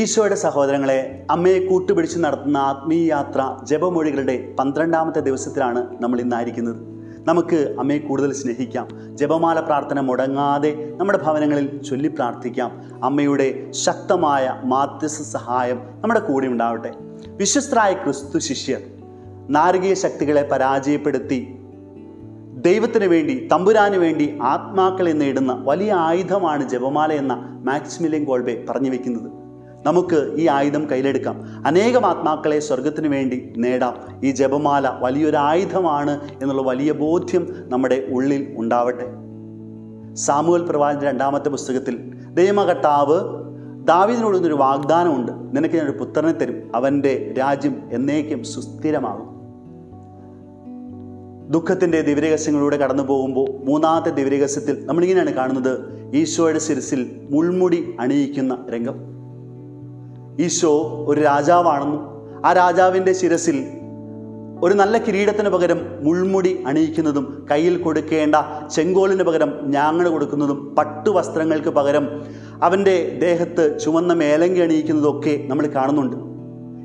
ഈശോയുടെ സഹോദരങ്ങളെ അമ്മയെ കൂട്ടുപിടിച്ച് നടത്തുന്ന ആത്മീയ യാത്ര ജപമൊഴികളുടെ പന്ത്രണ്ടാമത്തെ ദിവസത്തിലാണ് നമ്മൾ ഇന്നായിരിക്കുന്നത്. നമുക്ക് അമ്മയെ കൂടുതൽ സ്നേഹിക്കാം. ജപമാല പ്രാർത്ഥന മുടങ്ങാതെ നമ്മുടെ ഭവനങ്ങളിൽ ചൊല്ലി പ്രാർത്ഥിക്കാം. അമ്മയുടെ ശക്തമായ മാധ്യസ്ഥ സഹായം നമ്മുടെ കൂടെ ഉണ്ടാവട്ടെ. വിശ്വസ്തരായ ക്രിസ്തു ശിഷ്യർ നാരകീയ ശക്തികളെ പരാജയപ്പെടുത്തി ദൈവത്തിന് വേണ്ടി തമ്പുരാന് വേണ്ടി ആത്മാക്കളെ നേടുന്ന വലിയ ആയുധമാണ് ജപമാല എന്ന മാക്സിമിലിയൻ ഗോൾബെ പറഞ്ഞു വെക്കുന്നത്. നമുക്ക് ഈ ആയുധം കയ്യിലെടുക്കാം. അനേകം ആത്മാക്കളെ സ്വർഗത്തിന് വേണ്ടി നേടാം. ഈ ജപമാല വലിയൊരു ആയുധമാണ് എന്നുള്ള വലിയ ബോധ്യം നമ്മുടെ ഉള്ളിൽ ഉണ്ടാവട്ടെ. സാമുവൽ പ്രവാചന്റെ രണ്ടാമത്തെ പുസ്തകത്തിൽ ദൈവകർത്താവ് ദാവിദിനോട് ഒരു വാഗ്ദാനമുണ്ട്. നിനക്ക് ഞാനൊരു പുത്രനെ തരും. അവന്റെ രാജ്യം എന്നേക്കും സുസ്ഥിരമാകും. ദുഃഖത്തിന്റെ ദിവ്യരഹസ്യങ്ങളിലൂടെ കടന്നു പോകുമ്പോൾ മൂന്നാമത്തെ ദിവ്യരഹസ്യത്തിൽ നമ്മളിങ്ങനെയാണ് കാണുന്നത്. ഈശോയുടെ ശിരസിൽ മുൾമുടി അണിയിക്കുന്ന രംഗം. ഈശോ ഒരു രാജാവാണെന്നും ആ രാജാവിന്റെ ശിരസിൽ ഒരു നല്ല കിരീടത്തിന് പകരം മുൾമുടി അണിയിക്കുന്നതും കയ്യിൽ കൊടുക്കേണ്ട ചെങ്കോലിന് പകരം ഞാങ്ങണ കൊടുക്കുന്നതും പട്ടു വസ്ത്രങ്ങൾക്ക് പകരം അവന്റെ ദേഹത്ത് ചുവന്ന മേലങ്കി അണിയിക്കുന്നതൊക്കെ നമ്മൾ കാണുന്നുണ്ട്.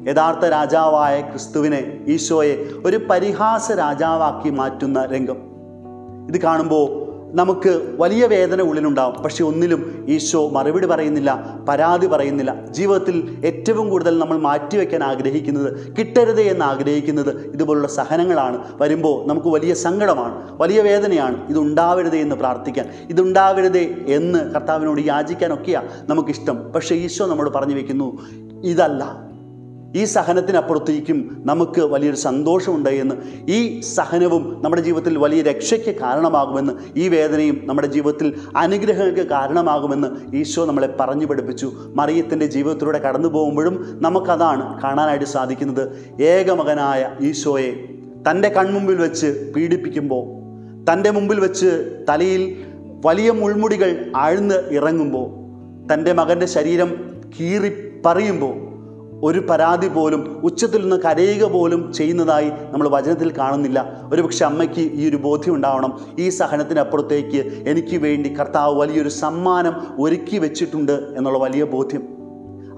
യഥാർത്ഥ രാജാവായ ക്രിസ്തുവിനെ ഈശോയെ ഒരു പരിഹാസ രാജാവാക്കി മാറ്റുന്ന രംഗം. ഇത് കാണുമ്പോൾ നമുക്ക് വലിയ വേദന ഉള്ളിലുണ്ടാവും. പക്ഷെ ഒന്നിലും ഈശോ മറുപടി പറയുന്നില്ല പരാതി പറയുന്നില്ല. ജീവിതത്തിൽ ഏറ്റവും കൂടുതൽ നമ്മൾ മാറ്റിവെക്കാൻ ആഗ്രഹിക്കുന്നത് കിട്ടരുത് എന്ന് ആഗ്രഹിക്കുന്നത് ഇതുപോലുള്ള സഹനങ്ങളാണ്. വരുമ്പോൾ നമുക്ക് വലിയ സങ്കടമാണ് വലിയ വേദനയാണ്. ഇതുണ്ടാവരുത് എന്ന് പ്രാർത്ഥിക്കാൻ. ഇതുണ്ടാവരുത് എന്ന് കർത്താവിനോട് യാചിക്കാനൊക്കെയാണ് നമുക്കിഷ്ടം. പക്ഷേ ഈശോ നമ്മോട് പറഞ്ഞു വെക്കുന്നു ഇതല്ല. ഈ സഹനത്തിനപ്പുറത്തേക്കും നമുക്ക് വലിയൊരു സന്തോഷമുണ്ട് എന്ന് ഈ സഹനവും നമ്മുടെ ജീവിതത്തിൽ വലിയ രക്ഷയ്ക്ക് കാരണമാകുമെന്ന് ഈ വേദനയും നമ്മുടെ ജീവിതത്തിൽ അനുഗ്രഹങ്ങൾക്ക് കാരണമാകുമെന്ന് ഈശോ നമ്മളെ പറഞ്ഞു പഠിപ്പിച്ചു. മറിയത്തിന്റെ ജീവിതത്തിലൂടെ കടന്നു പോകുമ്പോഴും നമുക്കതാണ് കാണാനായിട്ട് സാധിക്കുന്നത്. ഏകമകനായ ഈശോയെ തന്റെ കൺമുമ്പിൽ വെച്ച് പീഡിപ്പിക്കുമ്പോൾ തന്റെ മുമ്പിൽ വെച്ച് തലയിൽ വലിയ മുൾമുടികൾ ആഴ്ന്ന് ഇറങ്ങുമ്പോൾ തന്റെ മകന്റെ ശരീരം കീറി പറയുമ്പോൾ ഒരു പരാതി പോലും ഉച്ചത്തിൽ നിന്ന് കരയുക പോലും ചെയ്യുന്നതായി നമ്മൾ വചനത്തിൽ കാണുന്നില്ല. ഒരുപക്ഷെ അമ്മയ്ക്ക് ഈ ഒരു ബോധ്യം ഉണ്ടാവണം ഈ സഹനത്തിനപ്പുറത്തേക്ക് എനിക്ക് വേണ്ടി കർത്താവ് വലിയൊരു സമ്മാനം ഒരുക്കി വെച്ചിട്ടുണ്ട് എന്നുള്ള വലിയ ബോധ്യം.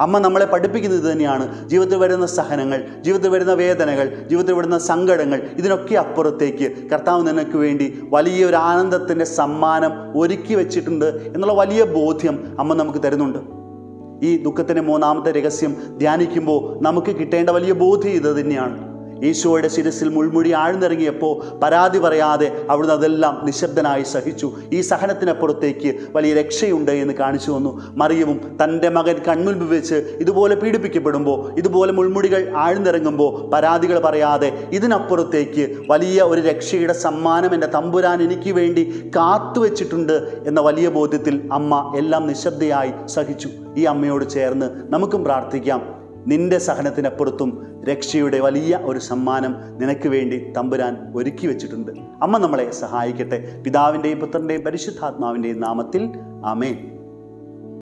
അമ്മ നമ്മളെ പഠിപ്പിക്കുന്നത് തന്നെയാണ്. ജീവിതത്തിൽ വരുന്ന സഹനങ്ങൾ ജീവിതത്തിൽ വരുന്ന വേദനകൾ ജീവിതത്തിൽ വരുന്ന സങ്കടങ്ങൾ ഇതിനൊക്കെ അപ്പുറത്തേക്ക് കർത്താവ് നിനക്ക് വേണ്ടി വലിയൊരു ആനന്ദത്തിന്റെ സമ്മാനം ഒരുക്കി വെച്ചിട്ടുണ്ട് എന്നുള്ള വലിയ ബോധ്യം അമ്മ നമുക്ക് തരുന്നുണ്ട്. ഈ ദുഃഖത്തിന്റെ മൂന്നാമത്തെ രഹസ്യം ധ്യാനിക്കുമ്പോൾ നമുക്ക് കിട്ടേണ്ട വലിയ ബോധ്യം ഇത് തന്നെയാണ്. ഈശോയുടെ ശിരസിൽ മുൾമുടി ആഴ്ന്നിറങ്ങിയപ്പോൾ പരാതി പറയാതെ അവിടുന്ന് അതെല്ലാം നിശബ്ദനായി സഹിച്ചു. ഈ സഹനത്തിനപ്പുറത്തേക്ക് വലിയ രക്ഷയുണ്ട് എന്ന് കാണിച്ചു വന്നു മറിയവും തന്റെ മകൻ കൺമുൻപ് വെച്ച് ഇതുപോലെ പീഡിപ്പിക്കപ്പെടുമ്പോൾ ഇതുപോലെ മുൾമുടികൾ ആഴ്ന്നിറങ്ങുമ്പോൾ പരാതികൾ പറയാതെ ഇതിനപ്പുറത്തേക്ക് വലിയ ഒരു രക്ഷയുടെ സമ്മാനം എന്റെ തമ്പുരാൻ എനിക്ക് വേണ്ടി കാത്തുവെച്ചിട്ടുണ്ട് എന്ന വലിയ ബോധ്യത്തിൽ അമ്മ എല്ലാം നിശബ്ദയായി സഹിച്ചു. ഈ അമ്മയോട് ചേർന്ന് നമുക്കും പ്രാർത്ഥിക്കാം. നിന്റെ സഹനത്തിനപ്പുറത്തും രക്ഷയുടെ വലിയ ഒരു സമ്മാനം നിനക്ക് വേണ്ടി തമ്പുരാൻ ഒരുക്കി വെച്ചിട്ടുണ്ട്. അമ്മ നമ്മളെ സഹായിക്കട്ടെ. പിതാവിന്റെയും പുത്രന്റെയും പരിശുദ്ധാത്മാവിന്റെയും നാമത്തിൽ. ആമേൻ.